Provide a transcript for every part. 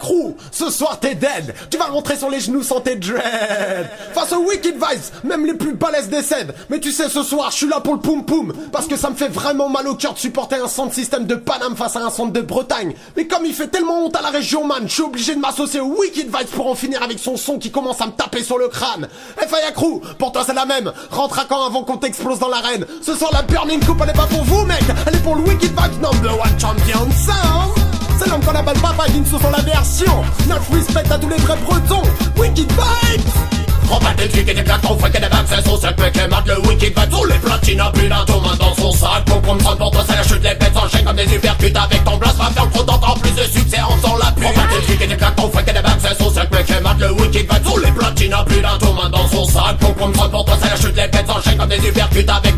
Crew, ce soir t'es dead. Tu vas rentrer sur les genoux sans tes dread. Face aux Wicked Vibes, même les plus balèzes décèdent. Mais tu sais, ce soir, je suis là pour le poum poum. Parce que ça me fait vraiment mal au cœur de supporter un centre système de Paname face à un centre de Bretagne. Mais comme il fait tellement honte à la région, man, je suis obligé de m'associer aux Wicked Vibes pour en finir avec son son qui commence à me taper sur le crâne. Eh Fire Crew, pour toi c'est la même. Rentre à quand avant qu'on t'explose dans l'arène. Ce soir, la Burning Coupe, elle est pas pour vous, mec. Elle est pour le Wicked Vibes number one champion sound. Ginso sur la version. Respect à tous les vrais bretons. Wicked Vibes. On des trucs et des fouet et des bacs, c'est son sac, mec mat, le wicked va tous les platines, plus d'un tourment dans son sac. Pour prenne pour toi, ça la chute, les bêtes s'enchaînent comme des uppercuts avec ton blast, va faire le trop en plus de succès en faisant la. On bat des trucs et des fouet et des bacs, c'est son sac, mec mat, le wicked va tous les platines, plus d'un tourment dans son sac. Pour prenne pour toi, ça la chute, les bêtes s'enchaînent comme des uppercuts avec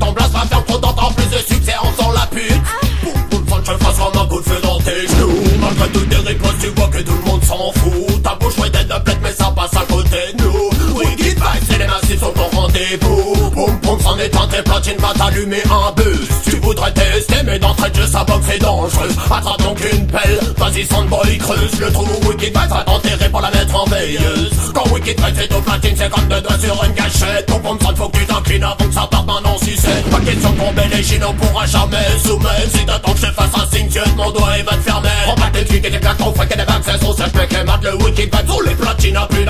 sont ton rendez-vous. Boum boum, est un, tes platines va t'allumer un bus. Tu voudrais tester, mais d'entrée de jeu, ça boxe c'est dangereux. Attrape donc une pelle, vas-y, Sandboy, creuse le trou. Wicked Vibes va t'enterrer pour la mettre en veilleuse. Quand Wicked Vibes est au platine, c'est comme deux doigts sur une gâchette. Ton pompe, ça faut que tu t'inclines avant que ça parte maintenant si c'est. Pas question de tomber les chiens, on pourra jamais soumettre. Si t'attends que je fasse un signe, de mon doigt et va te fermer. On bat tes trucs et des cartons, fouet et des bacs, c'est son sac, mec et mat, le Wicked tous les platines, plus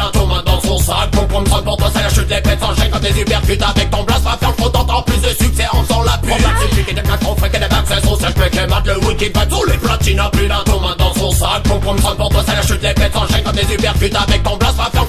Vibes, tous les platines, plus d'un dans son sac. Pour prendre pour toi, ça la chute, les pètes comme des uppercuts avec ton blast, va faire